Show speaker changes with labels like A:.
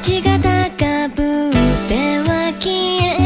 A: 命が高ぶっては消え